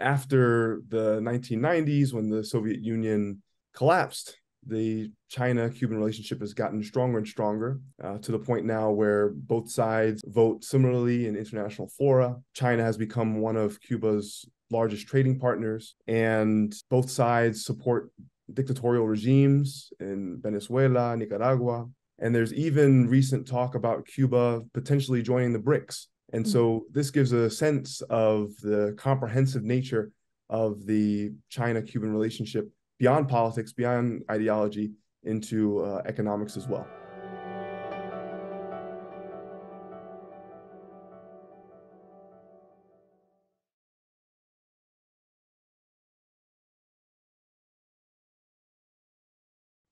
After the 1990s, when the Soviet Union collapsed, the China Cuban relationship has gotten stronger and stronger uh, to the point now where both sides vote similarly in international fora. China has become one of Cuba's largest trading partners, and both sides support dictatorial regimes in Venezuela, Nicaragua. And there's even recent talk about Cuba potentially joining the BRICS. And mm-hmm. so this gives a sense of the comprehensive nature of the China Cuban relationship beyond politics, beyond ideology, into uh, economics as well.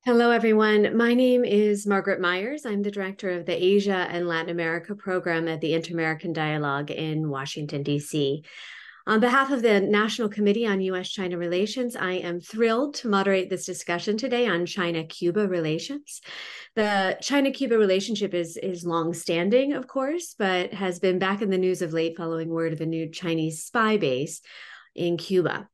Hello, everyone. My name is Margaret Myers. I'm the director of the Asia and Latin America program at the Inter American Dialogue in Washington, D.C. On behalf of the National Committee on U.S. China Relations, I am thrilled to moderate this discussion today on China Cuba relations. The China Cuba relationship is, is long-standing, of course, but has been back in the news of late following word of a new Chinese spy base in Cuba.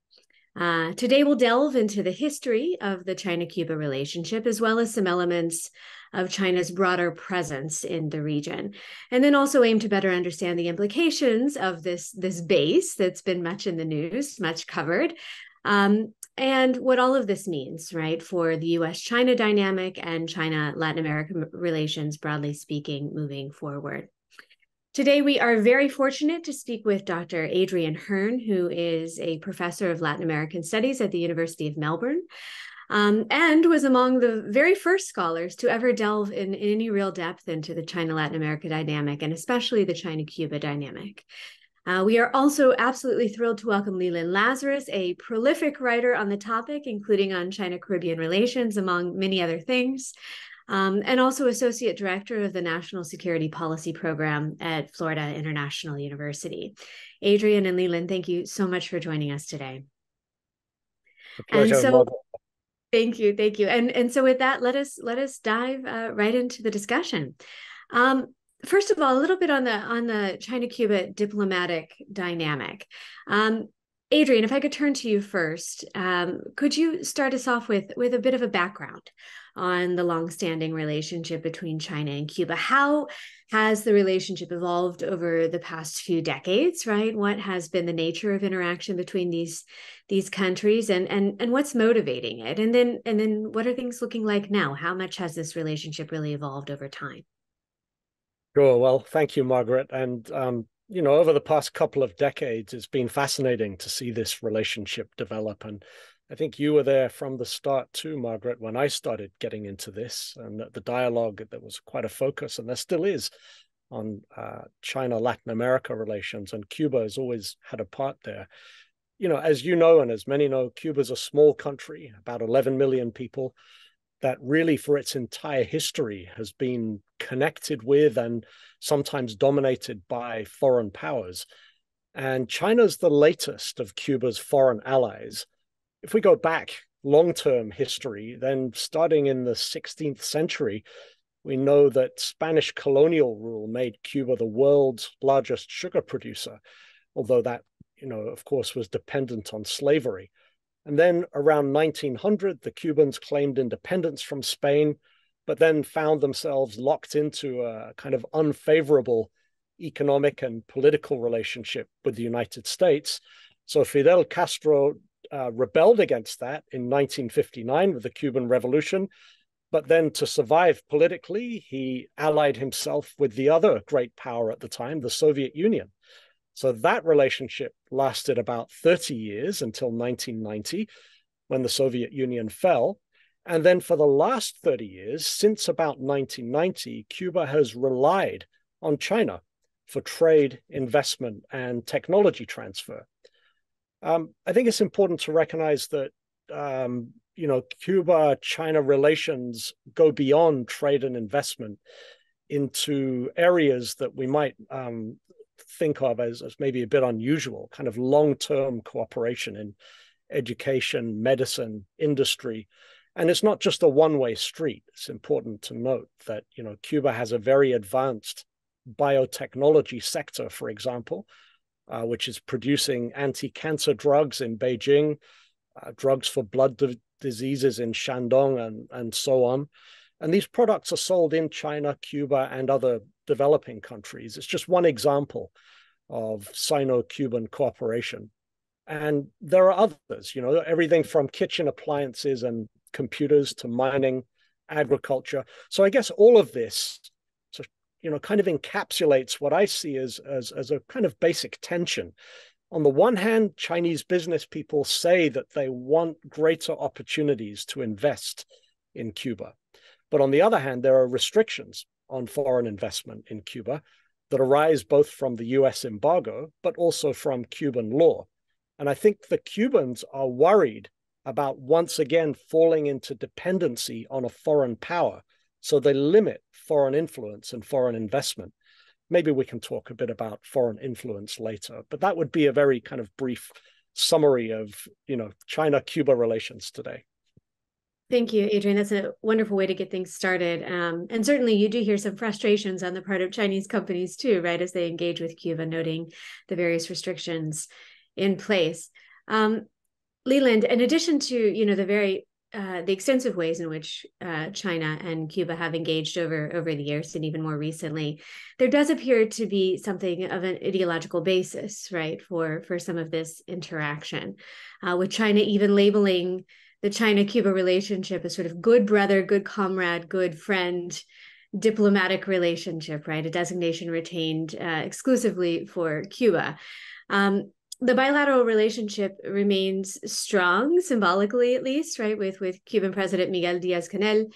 Uh, today, we'll delve into the history of the China Cuba relationship, as well as some elements of China's broader presence in the region, and then also aim to better understand the implications of this, this base that's been much in the news, much covered, um, and what all of this means, right, for the US China dynamic and China Latin American relations, broadly speaking, moving forward. Today, we are very fortunate to speak with Dr. Adrian Hearn, who is a professor of Latin American Studies at the University of Melbourne. Um, and was among the very first scholars to ever delve in, in any real depth into the China Latin America dynamic and especially the China Cuba dynamic. Uh, we are also absolutely thrilled to welcome Leland Lazarus, a prolific writer on the topic, including on China Caribbean relations, among many other things um, and also Associate Director of the National Security Policy Program at Florida International University. Adrian and Leland, thank you so much for joining us today. and so, thank you, thank you. And and so with that, let us let us dive uh, right into the discussion. Um, first of all, a little bit on the on the China-Cuba diplomatic dynamic. Um, Adrian, if I could turn to you first, um, could you start us off with with a bit of a background on the longstanding relationship between China and Cuba? How has the relationship evolved over the past few decades? Right, what has been the nature of interaction between these these countries, and and and what's motivating it? And then and then what are things looking like now? How much has this relationship really evolved over time? Sure. Well, thank you, Margaret, and um, you know, over the past couple of decades, it's been fascinating to see this relationship develop. And I think you were there from the start too, Margaret, when I started getting into this and the dialogue that was quite a focus, and there still is on uh, China Latin America relations, and Cuba has always had a part there. You know, as you know, and as many know, Cuba's a small country, about 11 million people, that really, for its entire history, has been connected with and sometimes dominated by foreign powers. And China's the latest of Cuba's foreign allies. If we go back long term history, then starting in the 16th century, we know that Spanish colonial rule made Cuba the world's largest sugar producer, although that, you know, of course, was dependent on slavery. And then around 1900, the Cubans claimed independence from Spain but then found themselves locked into a kind of unfavorable economic and political relationship with the United States. So Fidel Castro uh, rebelled against that in 1959 with the Cuban Revolution. But then to survive politically, he allied himself with the other great power at the time, the Soviet Union. So that relationship lasted about 30 years until 1990, when the Soviet Union fell. And then for the last 30 years, since about 1990, Cuba has relied on China for trade, investment, and technology transfer. Um, I think it's important to recognize that um, you know Cuba-China relations go beyond trade and investment into areas that we might um, think of as, as maybe a bit unusual, kind of long-term cooperation in education, medicine, industry. And it's not just a one-way street. It's important to note that you know Cuba has a very advanced biotechnology sector, for example, uh, which is producing anti-cancer drugs in Beijing, uh, drugs for blood di- diseases in Shandong, and, and so on. And these products are sold in China, Cuba, and other developing countries. It's just one example of Sino-Cuban cooperation. And there are others, you know, everything from kitchen appliances and computers to mining, agriculture. So I guess all of this, you know, kind of encapsulates what I see as, as, as a kind of basic tension. On the one hand, Chinese business people say that they want greater opportunities to invest in Cuba. But on the other hand, there are restrictions on foreign investment in Cuba that arise both from the US embargo, but also from Cuban law. And I think the Cubans are worried about once again falling into dependency on a foreign power. So they limit foreign influence and foreign investment. Maybe we can talk a bit about foreign influence later, but that would be a very kind of brief summary of, you know, China-Cuba relations today. Thank you, Adrian. That's a wonderful way to get things started. Um, and certainly you do hear some frustrations on the part of Chinese companies too, right, as they engage with Cuba, noting the various restrictions in place. Um, Leland, in addition to you know the very uh, the extensive ways in which uh, China and Cuba have engaged over over the years, and even more recently, there does appear to be something of an ideological basis, right, for for some of this interaction, uh, with China even labeling the China-Cuba relationship as sort of good brother, good comrade, good friend, diplomatic relationship, right, a designation retained uh, exclusively for Cuba. Um, the bilateral relationship remains strong, symbolically at least, right? With with Cuban President Miguel Diaz Canel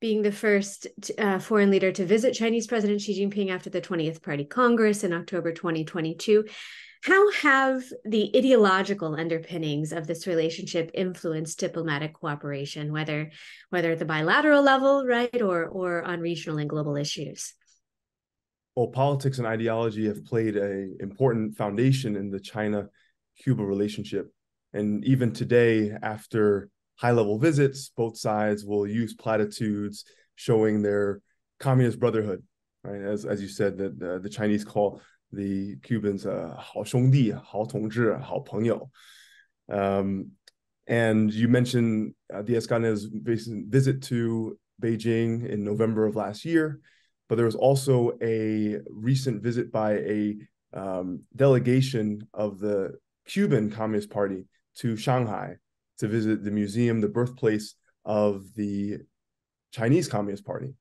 being the first uh, foreign leader to visit Chinese President Xi Jinping after the 20th Party Congress in October 2022. How have the ideological underpinnings of this relationship influenced diplomatic cooperation, whether whether at the bilateral level, right, or or on regional and global issues? well, politics and ideology have played a important foundation in the China Cuba relationship. And even today, after high level visits, both sides will use platitudes showing their communist brotherhood, right? As, as you said, that the, the, Chinese call the Cubans uh, "好同志," Um, and you mentioned uh, Diaz-Canel's visit to Beijing in November of last year but there was also a recent visit by a um, delegation of the Cuban Communist Party to Shanghai to visit the museum, the birthplace of the Chinese Communist Party.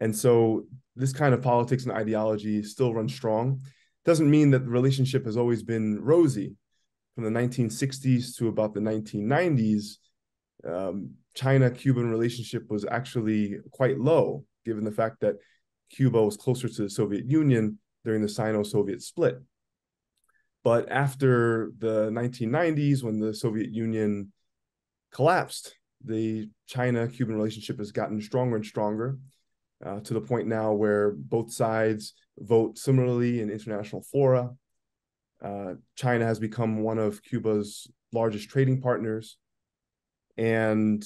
And so this kind of politics and ideology still runs strong. Doesn't mean that the relationship has always been rosy. From the 1960s to about the 1990s, um, China-Cuban relationship was actually quite low, given the fact that Cuba was closer to the Soviet Union during the Sino-Soviet split. But after the 1990s, when the Soviet Union collapsed, the China-Cuban relationship has gotten stronger and stronger uh, to the point now where both sides vote similarly in international fora. Uh, China has become one of Cuba's largest trading partners, and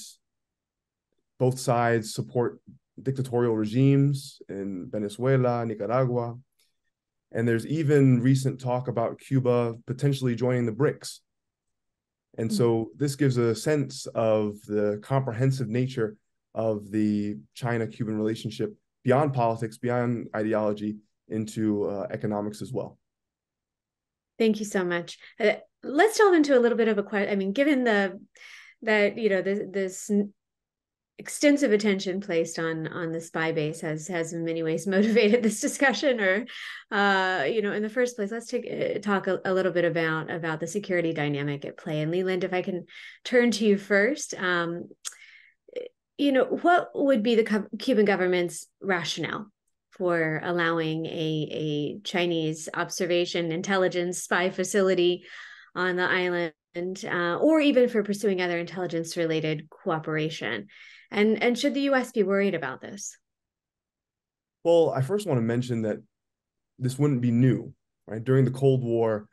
both sides support dictatorial regimes in Venezuela, Nicaragua. And there's even recent talk about Cuba potentially joining the BRICS. And so hmm. this gives a sense of the comprehensive nature of the China Cuban relationship beyond politics, beyond ideology, into uh, economics as well. Thank you so much. Uh, let's delve into a little bit of a question. I mean, given the that you know this, this extensive attention placed on on the spy base has has in many ways motivated this discussion or uh you know in the first place let's take uh, talk a, a, little bit about about the security dynamic at play. And leland if i can turn to you first um you know what would be the cuban government's rationale for allowing a a chinese observation intelligence spy facility on the island uh, or even for pursuing other intelligence related cooperation and and should the U.S. be worried about this? Well, I first want to mention that this wouldn't be new, right? During the Cold War,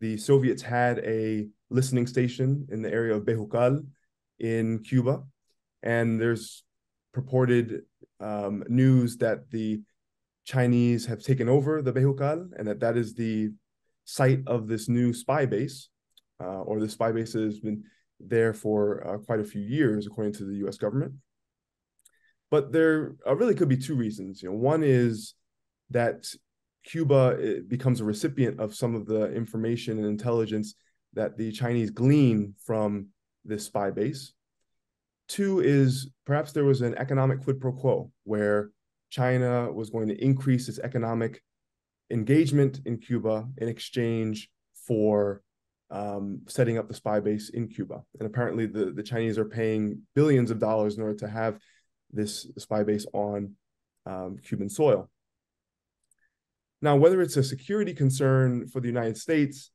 the Soviets had a listening station in the area of Bejucal in Cuba, and there's purported um, news that the Chinese have taken over the Bejucal and that that is the site of this new spy base, uh, or the spy base has been there for uh, quite a few years, according to the U.S. government. But there uh, really could be two reasons. You know, one is that Cuba becomes a recipient of some of the information and intelligence that the Chinese glean from this spy base. Two is perhaps there was an economic quid pro quo where China was going to increase its economic engagement in Cuba in exchange for um, setting up the spy base in Cuba. And apparently, the, the Chinese are paying billions of dollars in order to have this spy base on um, Cuban soil. Now, whether it's a security concern for the United States,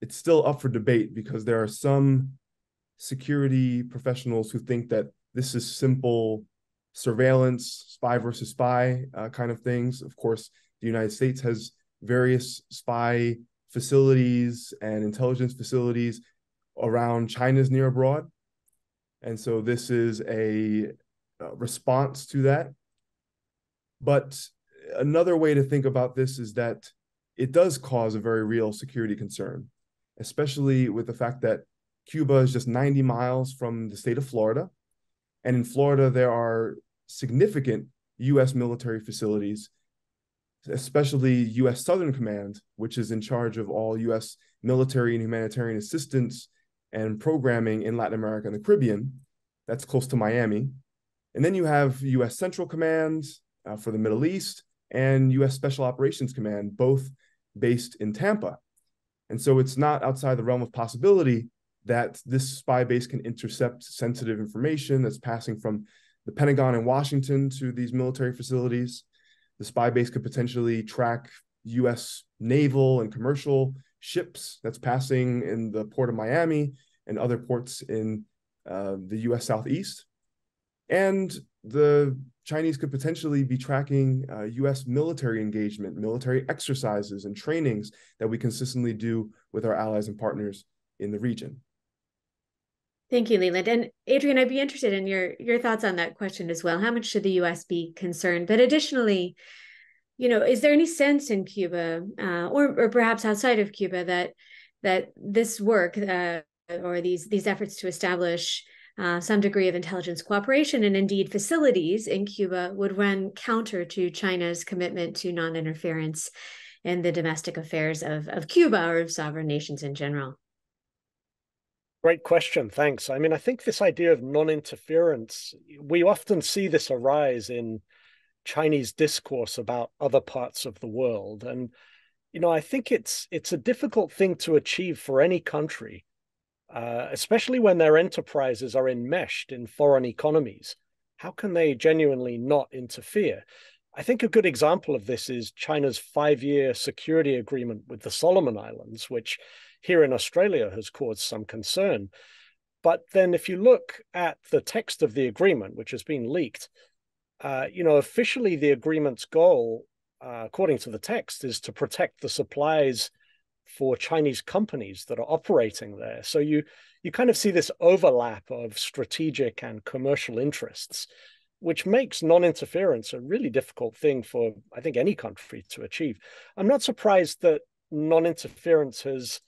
it's still up for debate because there are some security professionals who think that this is simple surveillance, spy versus spy uh, kind of things. Of course, the United States has various spy facilities and intelligence facilities around China's near abroad. And so this is a, a response to that. But another way to think about this is that it does cause a very real security concern, especially with the fact that Cuba is just 90 miles from the state of Florida. And in Florida, there are significant US military facilities, especially US Southern Command, which is in charge of all US military and humanitarian assistance and programming in Latin America and the Caribbean. That's close to Miami. And then you have US Central Command uh, for the Middle East and US Special Operations Command, both based in Tampa. And so it's not outside the realm of possibility that this spy base can intercept sensitive information that's passing from the Pentagon in Washington to these military facilities. The spy base could potentially track US naval and commercial ships that's passing in the port of Miami and other ports in uh, the US Southeast. And the Chinese could potentially be tracking uh, US military engagement, military exercises, and trainings that we consistently do with our allies and partners in the region. Thank you, Leland. And Adrian, I'd be interested in your your thoughts on that question as well. How much should the U.S. be concerned? But additionally, you know, is there any sense in Cuba, uh, or or perhaps outside of Cuba, that that this work uh, or these these efforts to establish uh, some degree of intelligence cooperation and indeed facilities in Cuba would run counter to China's commitment to non-interference in the domestic affairs of, of Cuba or of sovereign nations in general? Great question. Thanks. I mean, I think this idea of non interference, we often see this arise in Chinese discourse about other parts of the world. And, you know, I think it's it's a difficult thing to achieve for any country, uh, especially when their enterprises are enmeshed in foreign economies. How can they genuinely not interfere? I think a good example of this is China's five year security agreement with the Solomon Islands, which here in Australia has caused some concern. But then, if you look at the text of the agreement, which has been leaked, uh, you know, officially the agreement's goal, uh, according to the text, is to protect the supplies for Chinese companies that are operating there. So you you kind of see this overlap of strategic and commercial interests, which makes non-interference a really difficult thing for I think any country to achieve. I'm not surprised that non-interference has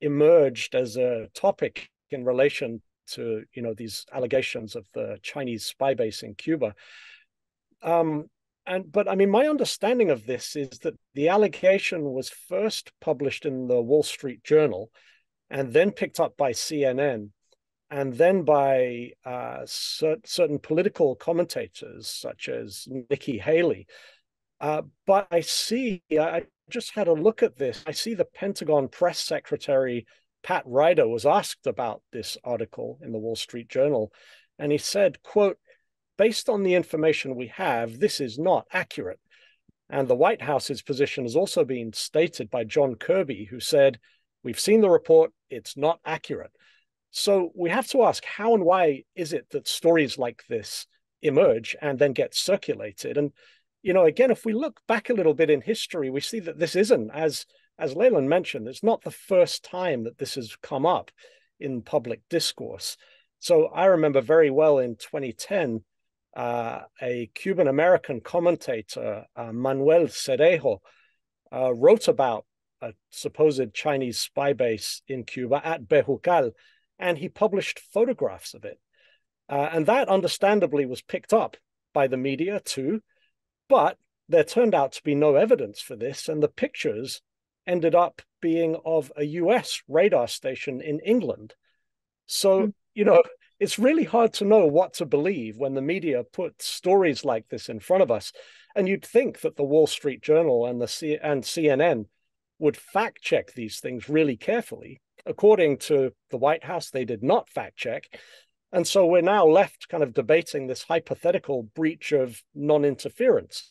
emerged as a topic in relation to you know these allegations of the Chinese spy base in Cuba. Um, and but I mean, my understanding of this is that the allegation was first published in the Wall Street Journal, and then picked up by CNN, and then by uh, cert- certain political commentators such as Nikki Haley. Uh, but I see, I, just had a look at this. I see the Pentagon press secretary, Pat Ryder, was asked about this article in the Wall Street Journal. And he said, quote, based on the information we have, this is not accurate. And the White House's position has also been stated by John Kirby, who said, We've seen the report, it's not accurate. So we have to ask how and why is it that stories like this emerge and then get circulated? And you know, again, if we look back a little bit in history, we see that this isn't, as as Leland mentioned, it's not the first time that this has come up in public discourse. So I remember very well in 2010, uh, a Cuban American commentator, uh, Manuel Cereijo, uh, wrote about a supposed Chinese spy base in Cuba at Bejucal, and he published photographs of it. Uh, and that understandably was picked up by the media too. But there turned out to be no evidence for this, and the pictures ended up being of a US radar station in England. So, mm. you know, it's really hard to know what to believe when the media put stories like this in front of us. And you'd think that the Wall Street Journal and the C- and CNN would fact check these things really carefully. According to the White House, they did not fact check. And so we're now left kind of debating this hypothetical breach of non interference.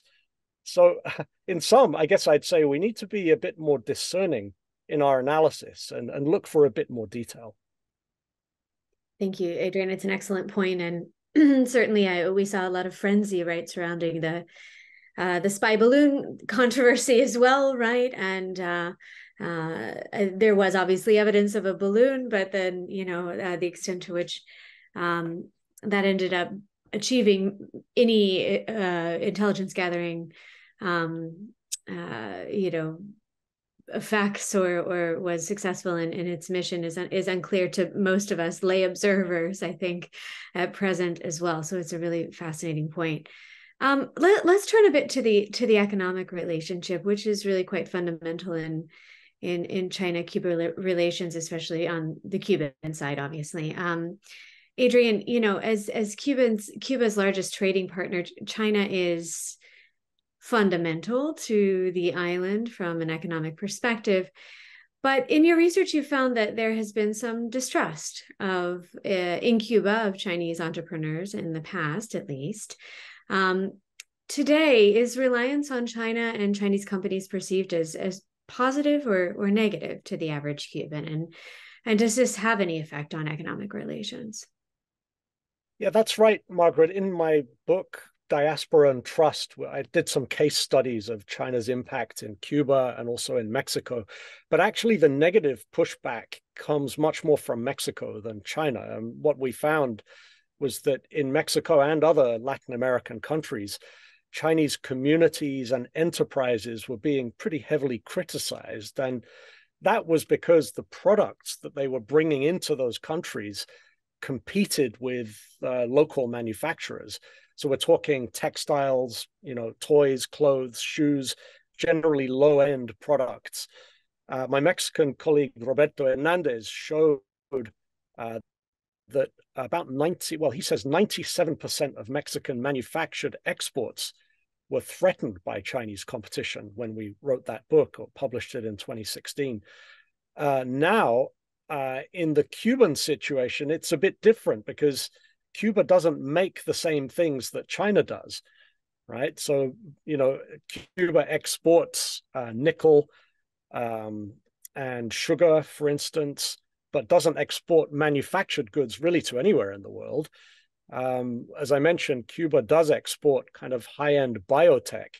So, in sum, I guess I'd say we need to be a bit more discerning in our analysis and, and look for a bit more detail. Thank you, Adrian. It's an excellent point, and certainly, I we saw a lot of frenzy right surrounding the uh, the spy balloon controversy as well, right? And uh, uh, there was obviously evidence of a balloon, but then you know uh, the extent to which um, that ended up achieving any uh, intelligence gathering, um, uh, you know, effects or or was successful in, in its mission is is unclear to most of us lay observers. I think at present as well. So it's a really fascinating point. Um, let, us turn a bit to the to the economic relationship, which is really quite fundamental in in in China Cuba relations, especially on the Cuban side, obviously. Um, Adrian, you know, as as Cubans Cuba's largest trading partner, China is fundamental to the island from an economic perspective. But in your research, you found that there has been some distrust of uh, in Cuba of Chinese entrepreneurs in the past, at least. Um, today, is reliance on China and Chinese companies perceived as as positive or or negative to the average Cuban, and and does this have any effect on economic relations? Yeah, that's right, Margaret. In my book, Diaspora and Trust, I did some case studies of China's impact in Cuba and also in Mexico. But actually, the negative pushback comes much more from Mexico than China. And what we found was that in Mexico and other Latin American countries, Chinese communities and enterprises were being pretty heavily criticized. And that was because the products that they were bringing into those countries competed with uh, local manufacturers. So we're talking textiles, you know, toys, clothes, shoes, generally low end products. Uh, my Mexican colleague Roberto Hernandez showed uh, that about 90, well, he says 97% of Mexican manufactured exports were threatened by Chinese competition when we wrote that book or published it in 2016. Uh, now, uh, in the Cuban situation, it's a bit different because Cuba doesn't make the same things that China does, right? So, you know, Cuba exports uh, nickel um, and sugar, for instance, but doesn't export manufactured goods really to anywhere in the world. Um, as I mentioned, Cuba does export kind of high end biotech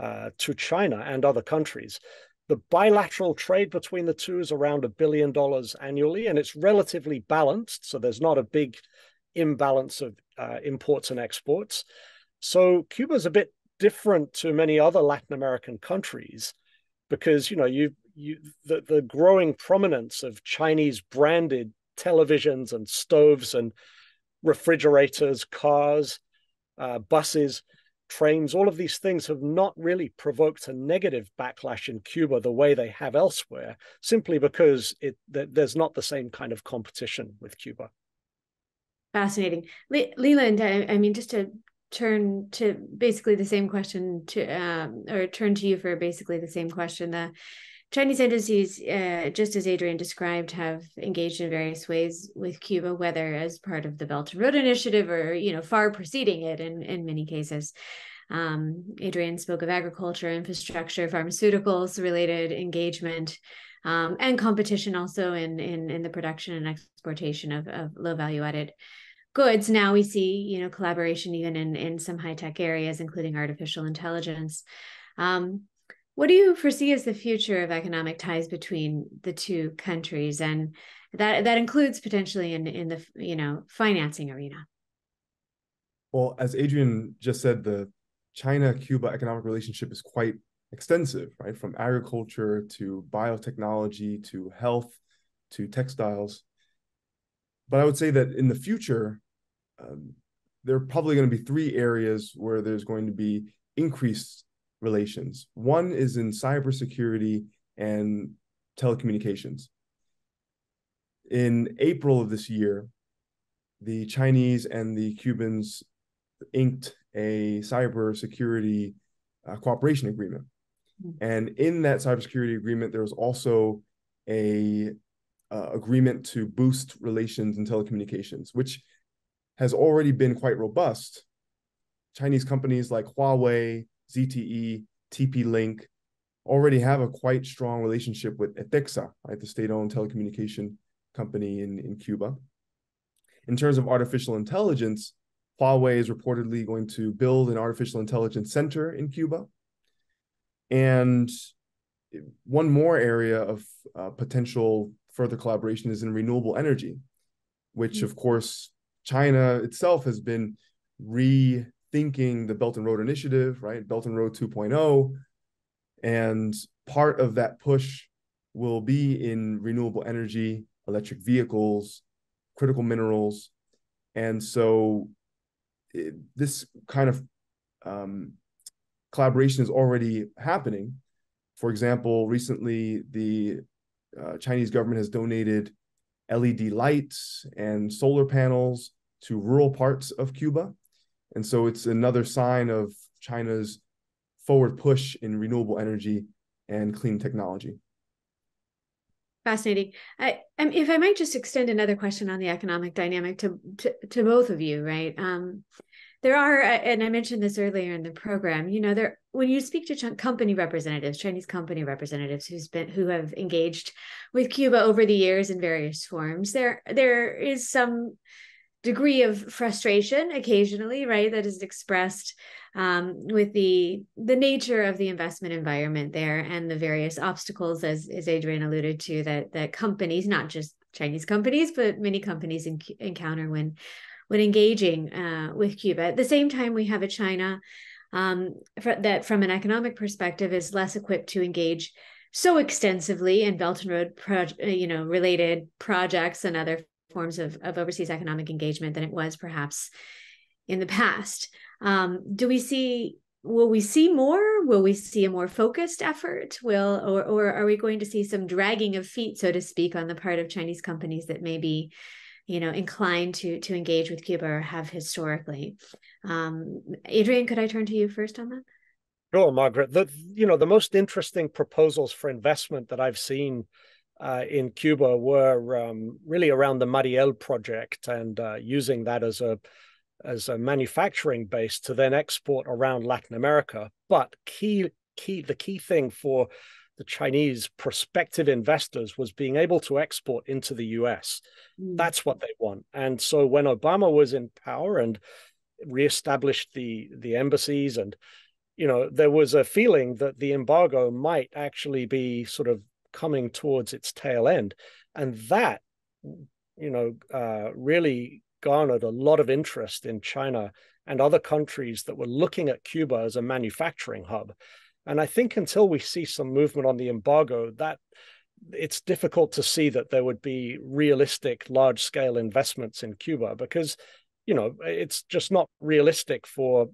uh, to China and other countries. The bilateral trade between the two is around a billion dollars annually, and it's relatively balanced. So there's not a big imbalance of uh, imports and exports. So Cuba's a bit different to many other Latin American countries because you know you you the, the growing prominence of Chinese branded televisions and stoves and refrigerators, cars, uh, buses trains, all of these things have not really provoked a negative backlash in Cuba the way they have elsewhere, simply because it there's not the same kind of competition with Cuba. Fascinating, Le- Leland. I, I, mean, just to turn to basically the same question to um, or turn to you for basically the same question. The Chinese embassies, uh, just as Adrian described, have engaged in various ways with Cuba, whether as part of the Belt and Road Initiative or you know far preceding it in in many cases. Um, Adrian spoke of agriculture, infrastructure, pharmaceuticals related engagement. Um, and competition also in, in in the production and exportation of, of low value added goods now we see you know collaboration even in in some high tech areas including artificial intelligence um, what do you foresee as the future of economic ties between the two countries, and that that includes potentially in in the you know financing arena? Well, as Adrian just said, the China-Cuba economic relationship is quite extensive, right? From agriculture to biotechnology to health to textiles. But I would say that in the future, um, there are probably going to be three areas where there's going to be increased relations. One is in cybersecurity and telecommunications. In April of this year, the Chinese and the Cubans inked a cybersecurity uh, cooperation agreement. Mm-hmm. And in that cybersecurity agreement, there was also a uh, agreement to boost relations in telecommunications, which has already been quite robust. Chinese companies like Huawei, ZTE, TP-Link already have a quite strong relationship with ETECSA, right, the state-owned telecommunication company in, in Cuba. In terms of artificial intelligence, Huawei is reportedly going to build an artificial intelligence center in Cuba. And one more area of uh, potential further collaboration is in renewable energy, which, mm-hmm. of course, China itself has been rethinking the Belt and Road Initiative, right? Belt and Road 2.0. And part of that push will be in renewable energy, electric vehicles, critical minerals. And so it, this kind of um, collaboration is already happening. For example, recently the uh, Chinese government has donated LED lights and solar panels to rural parts of Cuba. And so it's another sign of China's forward push in renewable energy and clean technology. Fascinating. I, um, if I might just extend another question on the economic dynamic to to, to both of you, right? Um, there are, and I mentioned this earlier in the program. You know, there when you speak to company representatives, Chinese company representatives who's been who have engaged with Cuba over the years in various forms, there there is some degree of frustration occasionally, right? That is expressed um, with the the nature of the investment environment there and the various obstacles, as as Adrian alluded to, that that companies, not just Chinese companies, but many companies in, encounter when when engaging uh, with Cuba. At the same time, we have a China um, that, from an economic perspective, is less equipped to engage so extensively in Belt and Road, pro- you know, related projects and other forms of, of overseas economic engagement than it was perhaps in the past. Um, do we see will we see more? Will we see a more focused effort? Will or, or are we going to see some dragging of feet so to speak on the part of chinese companies that may be you know inclined to to engage with cuba or have historically? Um, adrian could i turn to you first on that? Sure margaret. The you know the most interesting proposals for investment that i've seen uh, in Cuba were um, really around the Mariel project and uh, using that as a as a manufacturing base to then export around Latin America. But key key the key thing for the Chinese prospective investors was being able to export into the US. Mm. That's what they want. And so when Obama was in power and reestablished the the embassies and you know there was a feeling that the embargo might actually be sort of coming towards its tail end. And that, you know, uh, really garnered a lot of interest in China and other countries that were looking at Cuba as a manufacturing hub. And I think until we see some movement on the embargo, that it's difficult to see that there would be realistic large scale investments in Cuba because, you know, it's just not realistic for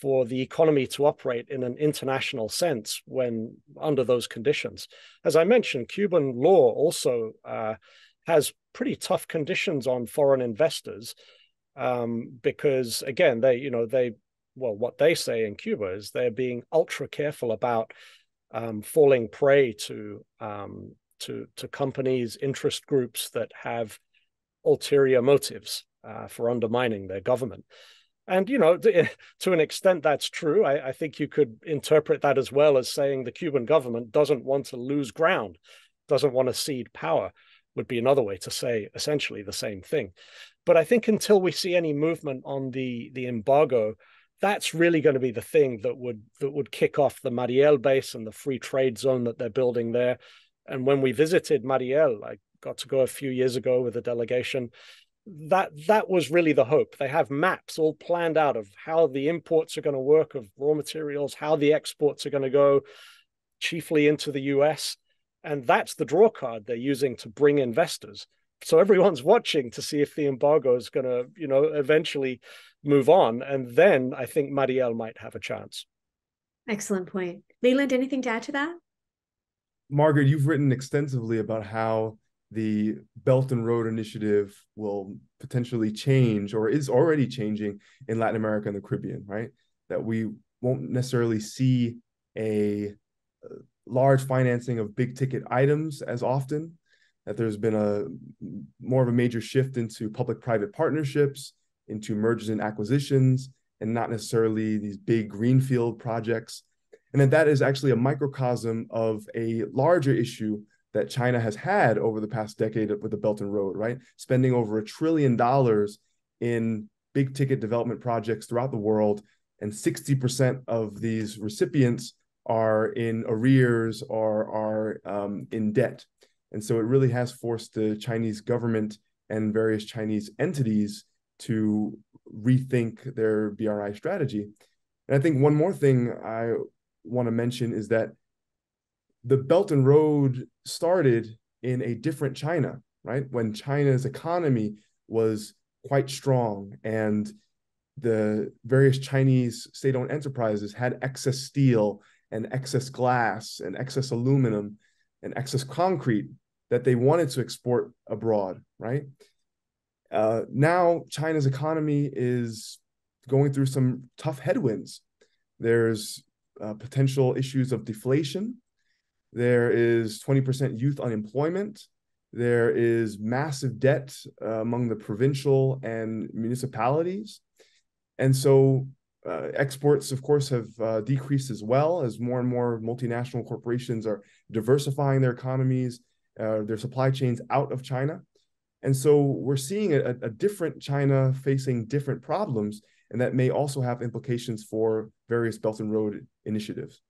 for the economy to operate in an international sense when under those conditions. As I mentioned, Cuban law also uh, has pretty tough conditions on foreign investors um, because, again, they, you know, they, well, what they say in Cuba is they're being ultra careful about um, falling prey to um, to to companies, interest groups that have ulterior motives uh, for undermining their government. And, you know, to an extent, that's true. I, I, think you could interpret that as well as saying the Cuban government doesn't want to lose ground, doesn't want to cede power, would be another way to say essentially the same thing. But I think until we see any movement on the, the embargo, that's really going to be the thing that would that would kick off the Mariel base and the free trade zone that they're building there. And when we visited Mariel, I got to go a few years ago with a delegation that that was really the hope. They have maps all planned out of how the imports are going to work of raw materials, how the exports are going to go, chiefly into the US, and that's the draw card they're using to bring investors. So everyone's watching to see if the embargo is going to, you know, eventually move on, and then I think Mariel might have a chance. Excellent point, Leland. Anything to add to that? Margaret, you've written extensively about how the Belt and Road Initiative will potentially change or is already changing in Latin America and the Caribbean, right? That we won't necessarily see a large financing of big ticket items as often, that there's been a more of a major shift into public private partnerships, into mergers and acquisitions, and not necessarily these big greenfield projects. And that that is actually a microcosm of a larger issue that China has had over the past decade with the Belt and Road, right? Spending over a trillion dollars in big ticket development projects throughout the world. And 60% of these recipients are in arrears or are um, in debt. And so it really has forced the Chinese government and various Chinese entities to rethink their BRI strategy. And I think one more thing I want to mention is that the Belt and Road started in a different China, right? When China's economy was quite strong and the various Chinese state owned enterprises had excess steel and excess glass and excess aluminum and excess concrete that they wanted to export abroad, right? Uh, now, China's economy is going through some tough headwinds. There's uh, potential issues of deflation there is 20% youth unemployment. There is massive debt uh, among the provincial and municipalities. And so uh, exports, of course, have uh, decreased as well as more and more multinational corporations are diversifying their economies, uh, their supply chains out of China. And so we're seeing a, a different China facing different problems, and that may also have implications for various Belt and Road initiatives.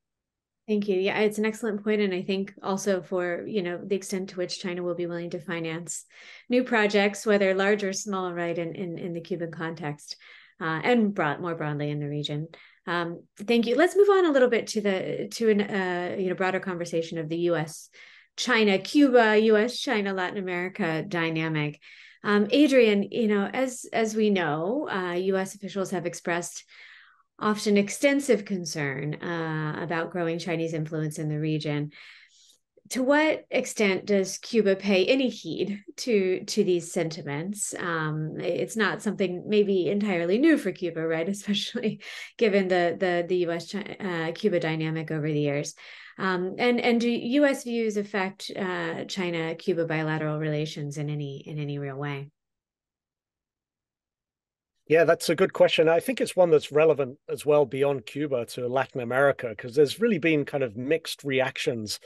Thank you. Yeah, it's an excellent point, and I think also for you know the extent to which China will be willing to finance new projects, whether large or small, right, in in, in the Cuban context, uh, and broad, more broadly in the region. Um, thank you. Let's move on a little bit to the to an uh, you know broader conversation of the U.S. China, Cuba, U.S. China, Latin America dynamic. Um, Adrian, you know, as as we know, uh, U.S. officials have expressed often extensive concern uh, about growing Chinese influence in the region. To what extent does Cuba pay any heed to to these sentiments? Um, it's not something maybe entirely new for Cuba, right? Especially given the the the U.S. Uh, Cuba dynamic over the years. Um, and and do U.S. views affect uh, China Cuba bilateral relations in any in any real way? Yeah, that's a good question. I think it's one that's relevant as well beyond Cuba to Latin America, because there's really been kind of mixed reactions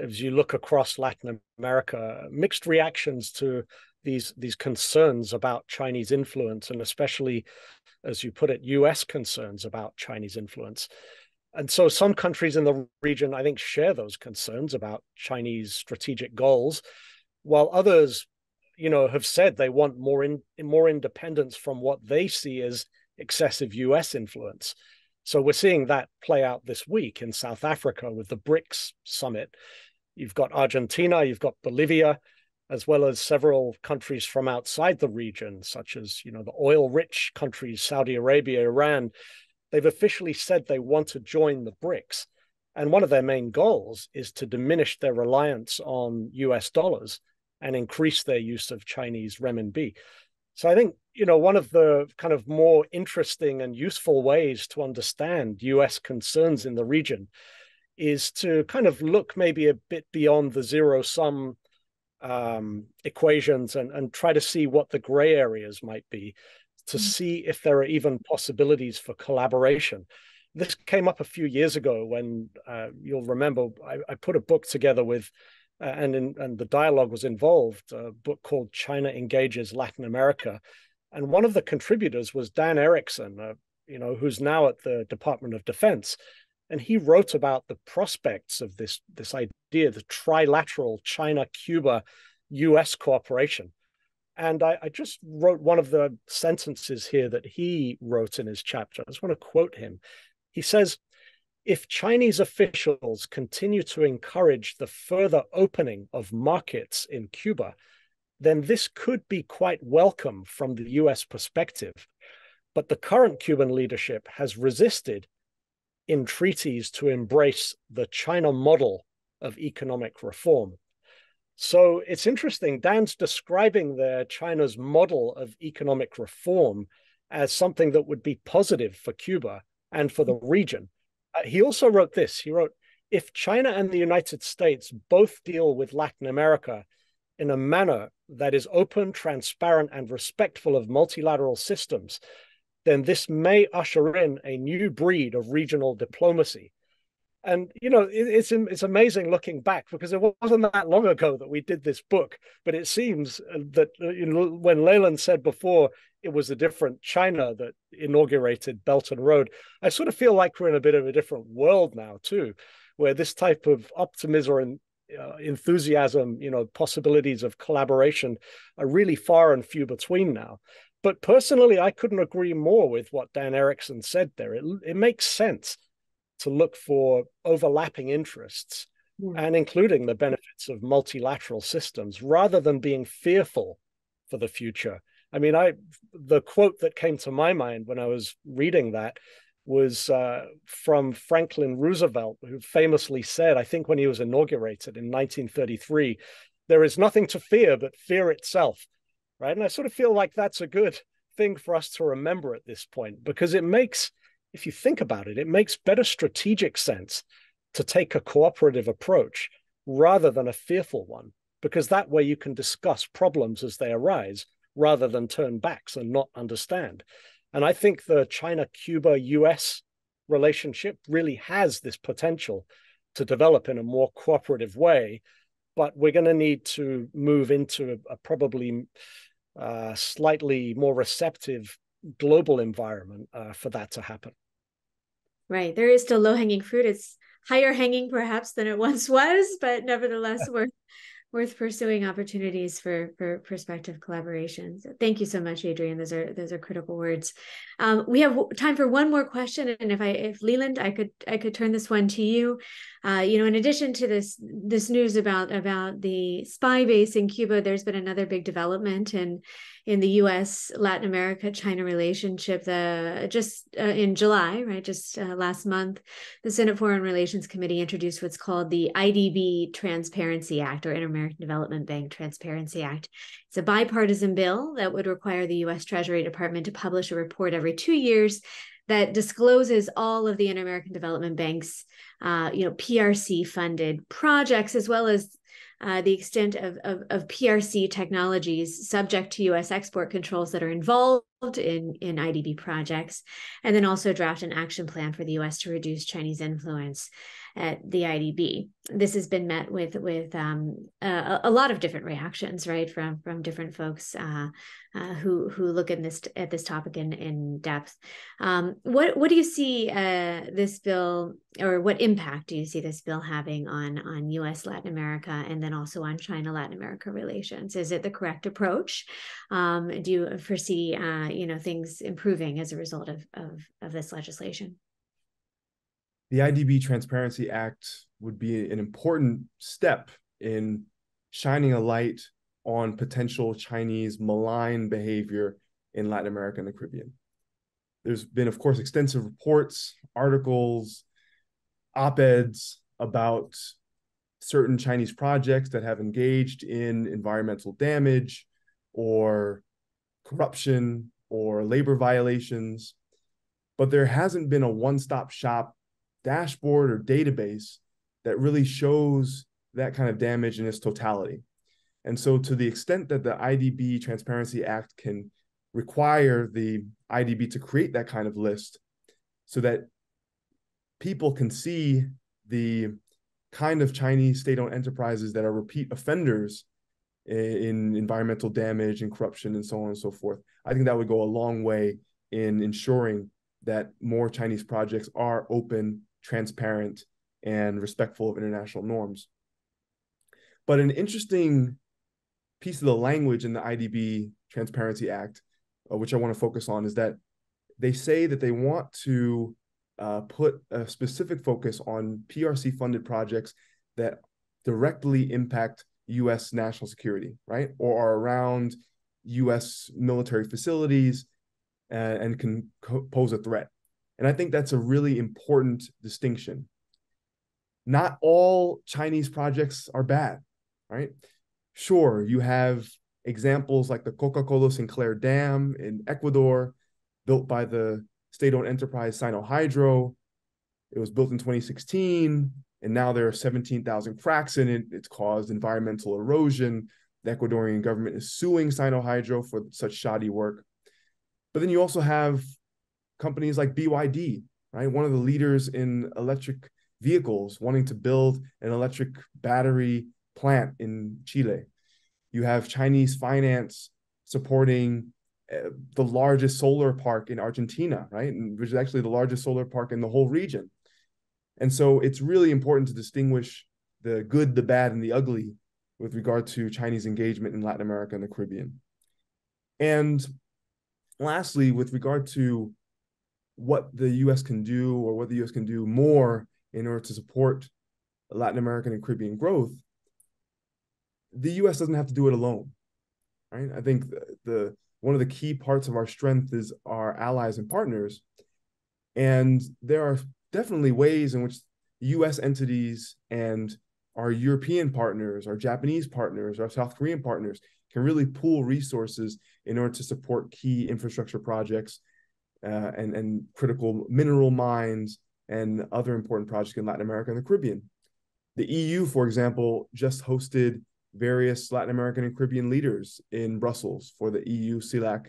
as you look across Latin America, mixed reactions to these these concerns about Chinese influence, and especially, as you put it, U.S. concerns about Chinese influence. And so some countries in the region, I think, share those concerns about Chinese strategic goals, while others you know, have said they want more in more independence from what they see as excessive U.S. influence. So we're seeing that play out this week in South Africa with the BRICS summit. You've got Argentina, you've got Bolivia, as well as several countries from outside the region, such as you know the oil-rich countries, Saudi Arabia, Iran. They've officially said they want to join the BRICS, and one of their main goals is to diminish their reliance on U.S. dollars and increase their use of Chinese renminbi. So I think you know one of the kind of more interesting and useful ways to understand U.S. concerns in the region is to kind of look maybe a bit beyond the zero sum um, equations and, and try to see what the gray areas might be to mm-hmm. see if there are even possibilities for collaboration. This came up a few years ago when uh, you'll remember I, I, put a book together with and in, and the dialogue was involved. A book called China Engages Latin America, and one of the contributors was Dan Erikson, uh, you know, who's now at the Department of Defense, and he wrote about the prospects of this this idea, the trilateral China, Cuba, U.S. cooperation. And I, I, just wrote one of the sentences here that he wrote in his chapter. I just want to quote him. He says, if Chinese officials continue to encourage the further opening of markets in Cuba, then this could be quite welcome from the US perspective. But the current Cuban leadership has resisted in treaties to embrace the China model of economic reform. So it's interesting. Dan's describing there China's model of economic reform as something that would be positive for Cuba and for the region. Uh, he also wrote this. He wrote, if China and the United States both deal with Latin America in a manner that is open, transparent, and respectful of multilateral systems, then this may usher in a new breed of regional diplomacy. And you know, it's it's amazing looking back because it wasn't that long ago that we did this book, but it seems that uh, you know, when Leland said before it was a different China that inaugurated Belt and Road, I sort of feel like we're in a bit of a different world now too, where this type of optimism and uh, enthusiasm, you know, possibilities of collaboration are really far and few between now. But personally, I couldn't agree more with what Dan Erikson said there. It, it makes sense to look for overlapping interests yeah. and including the benefits of multilateral systems rather than being fearful for the future. I mean, I the quote that came to my mind when I was reading that was uh, from Franklin Roosevelt, who famously said, I think when he was inaugurated in 1933, there is nothing to fear but fear itself right? And I sort of feel like that's a good thing for us to remember at this point because it makes, if you think about it, it makes better strategic sense to take a cooperative approach rather than a fearful one, because that way you can discuss problems as they arise rather than turn backs and not understand. And I think the China Cuba US relationship really has this potential to develop in a more cooperative way but we're going to need to move into a, a probably uh, slightly more receptive global environment uh, for that to happen. Right. There is still low hanging fruit. It's higher hanging perhaps than it once was, but nevertheless worth worth pursuing opportunities for for prospective collaborations. Thank you so much, Adrian. Those are those are critical words. Um, we have time for one more question, and if I if Leland, I could I could turn this one to you. Uh, you know, in addition to this this news about about the spy base in Cuba, there's been another big development in in the U.S. Latin America China relationship. The just uh, in July, right, just uh, last month, the Senate Foreign Relations Committee introduced what's called the IDB Transparency Act or Inter-American Development Bank Transparency Act. It's a bipartisan bill that would require the U.S. Treasury Department to publish a report every two years that discloses all of the Inter-American Development Bank's, uh, you know, PRC funded projects as well as uh, the extent of, of, of, PRC technologies subject to US export controls that are involved in, in IDB projects, and then also draft an action plan for the US to reduce Chinese influence at the IDB. This has been met with with um, a, a, lot of different reactions, right, from from different folks uh, uh, who who look at this at this topic in in depth. Um, what what do you see uh, this bill, or what impact do you see this bill having on on U.S. Latin America and then also on China Latin America relations? Is it the correct approach? Um, do you foresee uh, you know things improving as a result of of, of this legislation? The IDB Transparency Act would be an important step in shining a light on potential Chinese malign behavior in Latin America and the Caribbean. There's been, of course, extensive reports, articles, op eds about certain Chinese projects that have engaged in environmental damage or corruption or labor violations. But there hasn't been a one stop shop dashboard or database that really shows that kind of damage in its totality. And so, to the extent that the IDB Transparency Act can require the IDB to create that kind of list so that people can see the kind of Chinese state owned enterprises that are repeat offenders in environmental damage and corruption and so on and so forth. I think that would go a long way in ensuring that more Chinese projects are open transparent, and respectful of international norms. But an interesting piece of the language in the IDB Transparency Act, uh, which I want to focus on, is that they say that they want to uh, put a specific focus on PRC funded projects that directly impact US national security, right? Or are around US military facilities and, and can co- pose a threat. And I think that's a really important distinction. Not all Chinese projects are bad, right? Sure, you have examples like the Coca Codo Sinclair Dam in Ecuador, built by the state owned enterprise Sinohydro. It was built in 2016, and now there are 17,000 cracks in it. It's caused environmental erosion. The Ecuadorian government is suing Sinohydro for such shoddy work. But then you also have companies like BYD, right? One of the leaders in electric vehicles wanting to build an electric battery plant in Chile. You have Chinese finance supporting uh, the largest solar park in Argentina, right? And which is actually the largest solar park in the whole region. And so it's really important to distinguish the good, the bad, and the ugly with regard to Chinese engagement in Latin America and the Caribbean. And lastly, with regard to what the US can do or what the US can do more in order to support Latin American and Caribbean growth, the US doesn't have to do it alone. Right? I think the, the one of the key parts of our strength is our allies and partners. And there are definitely ways in which US entities and our European partners, our Japanese partners, our South Korean partners can really pool resources in order to support key infrastructure projects uh, and, and critical mineral mines and other important projects in Latin America and the Caribbean. The EU, for example, just hosted various Latin American and Caribbean leaders in Brussels for the EU CELAC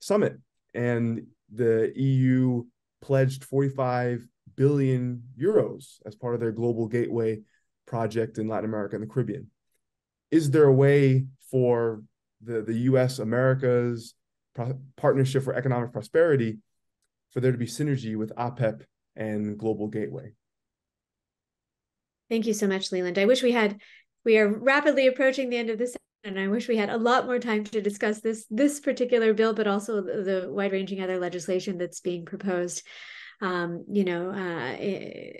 summit. And the EU pledged 45 billion euros as part of their global gateway project in Latin America and the Caribbean. Is there a way for the, the US America's partnership for economic prosperity for there to be synergy with APEP and Global Gateway? Thank you so much, Leland. I wish we had we are rapidly approaching the end of this and I wish we had a lot more time to discuss this this particular bill, but also the, the wide-ranging other legislation that's being proposed. Um, you know, uh,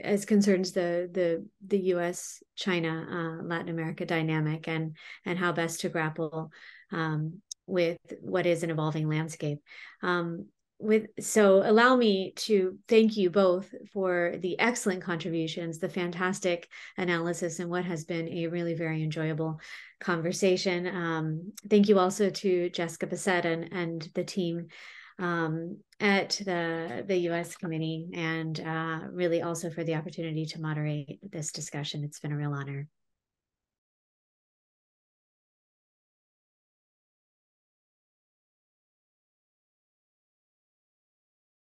as concerns the the the U.S. China uh, Latin America dynamic and and how best to grapple um, with what is an evolving landscape. Um, with so allow me to thank you both for the excellent contributions the fantastic analysis and what has been a really very enjoyable conversation. Um, thank you also to jessica Bessette and, and the team um, at the the us committee and uh, really also for the opportunity to moderate this discussion. It's been a real honor